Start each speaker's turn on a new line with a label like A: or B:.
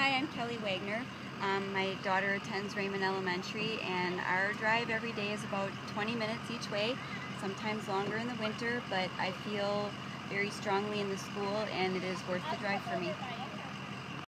A: Hi, I'm Kelly Wagner. Um, my daughter attends Raymond Elementary and our drive every day is about 20 minutes each way, sometimes longer in the winter, but I feel very strongly in the school and it is worth the drive for me.